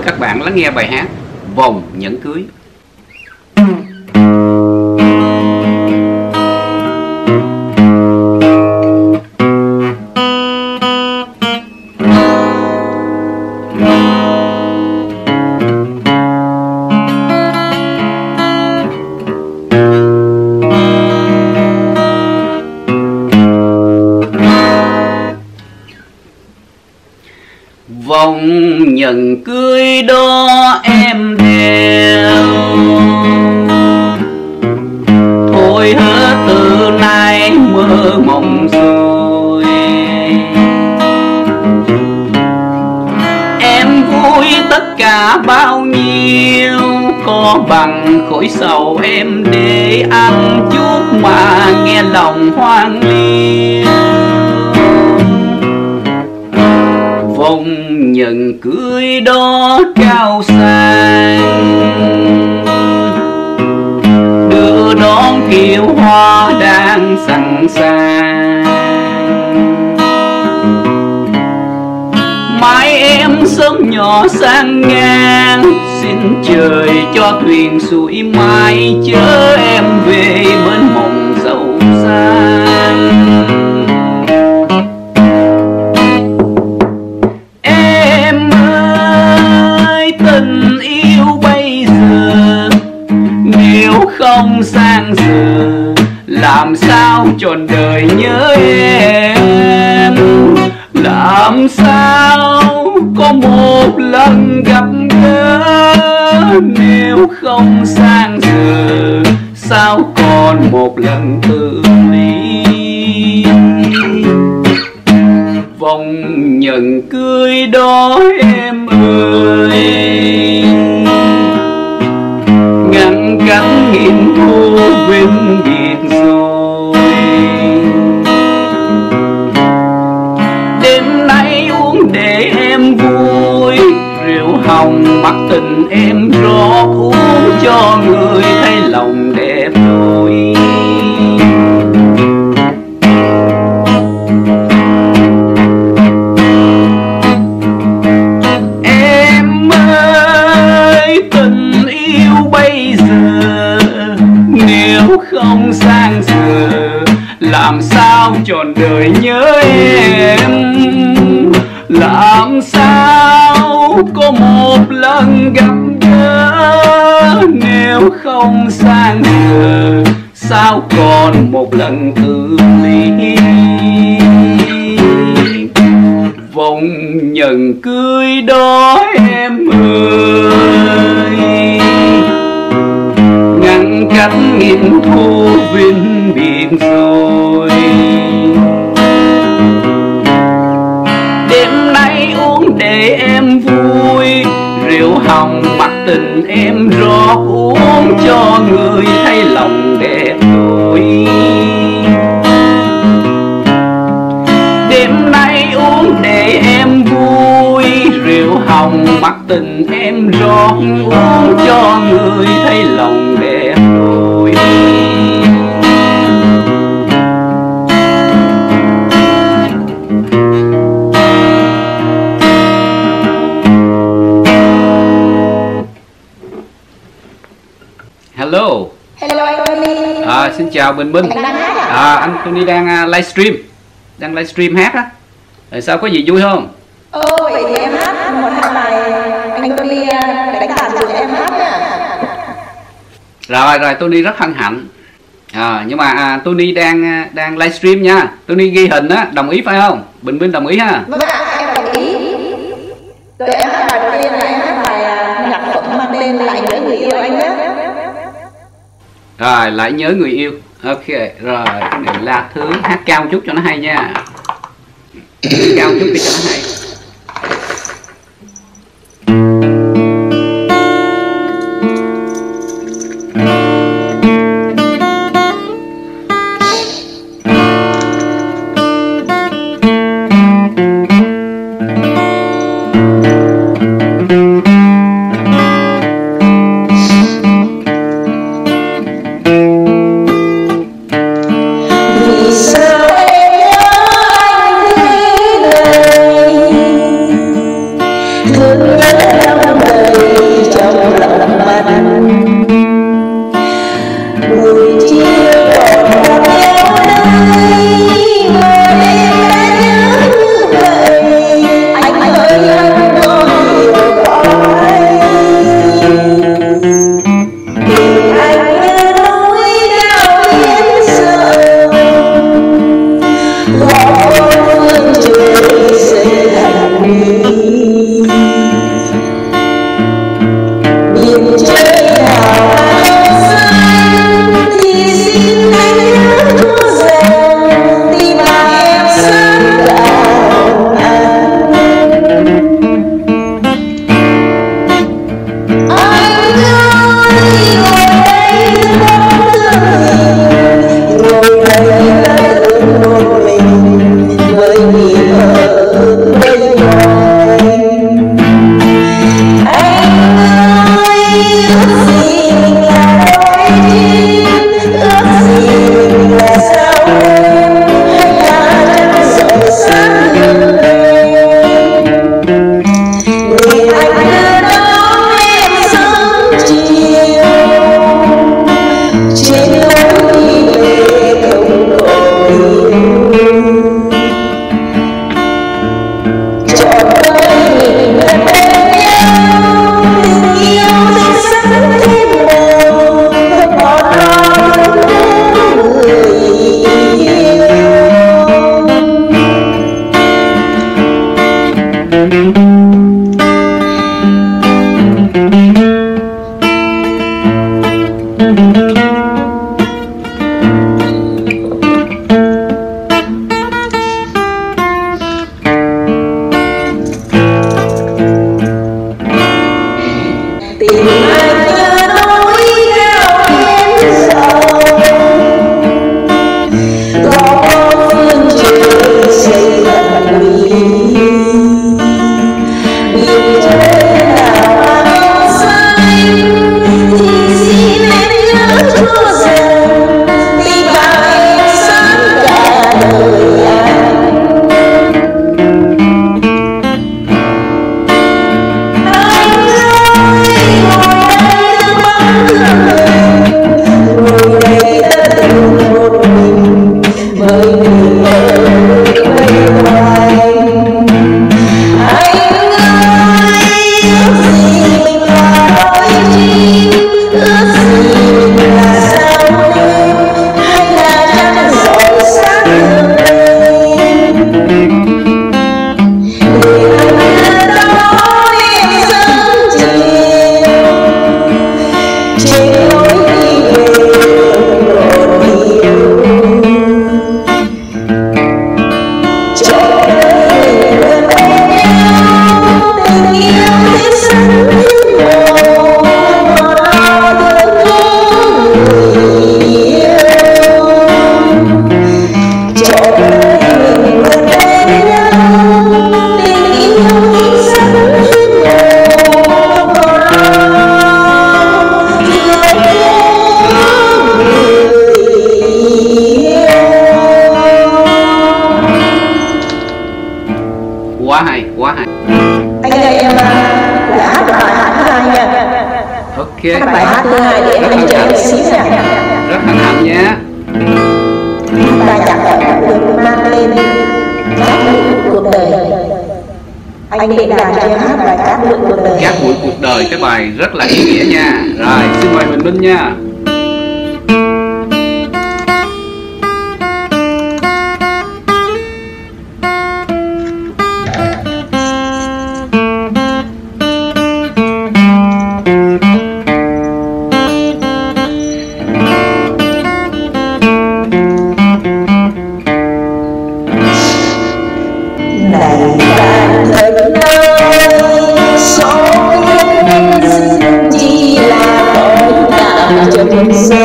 mời các bạn lắng nghe bài hát Vòng Nhẫn Cưới. Nhận cưới đó em đều. Thôi hết từ nay mơ mộng rồi. Em vui tất cả bao nhiêu, có bằng khối sầu em để ăn chút mà nghe lòng hoang liêu vòng nhận cưới đó cao sang. Đưa đón kiệu hoa đang sẵn sàng. Mai em sớm nhỏ sang ngang, xin trời cho thuyền xuôi mai chở em về bên mộng giàu sang không sang giờ, làm sao trọn đời nhớ em? Làm sao có một lần gặp gỡ? Nếu không sang giờ, sao còn một lần tự ly vòng nhận cưới đó em ơi. Nghìn thu vinh biệt rồi. Đêm nay uống để em vui, rượu hồng mắt tình em rót uống cho người. Lần gặp gỡ, nếu không sang giờ sao còn một lần tự ly vòng nhận cưới đó em ơi, ngăn cách nghiệm thu tình em rót uống cho người thấy lòng đẹp tôi đêm nay uống để em vui, rượu hồng mặt tình em rót uống cho người thấy lòng chào Bình Minh. À? À, anh Tony đang uh, livestream, đang livestream hát á. Rồi sao có gì vui không? Ồ, vậy thì em hát một hai bài anh Tony à, đánh đàn cho em hát nha Rồi rồi Tony rất hân hạnh. À, nhưng mà à, Tony đang đang livestream nha. Tony ghi hình á, đồng ý phải không? Bình Minh đồng ý ha. Vâng ạ, em đồng ý Rồi em hát bài đầu tiên là em hát bài nhạc phẩm mang tên Lại nhớ người yêu anh nhé Rồi lại nhớ người yêu. Ok, rồi cái này thứ hát cao chút cho nó hay nha. cao chút đi cho nó hay. Anh chờ một xíu nha. Rất hân hạnh nhé. Ta chắc phải được mang lên các bụi cuộc đời. Anh định làm cho em hát bài các bụi cuộc đời. Các buổi cuộc đời cái bài rất là ý nghĩa nha. Rồi xin mời bình minh nha diligence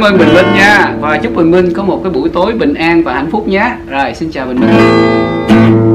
cảm ơn bình minh nha. Và chúc bình minh có một cái buổi tối bình an và hạnh phúc nhé. Rồi, xin chào bình minh.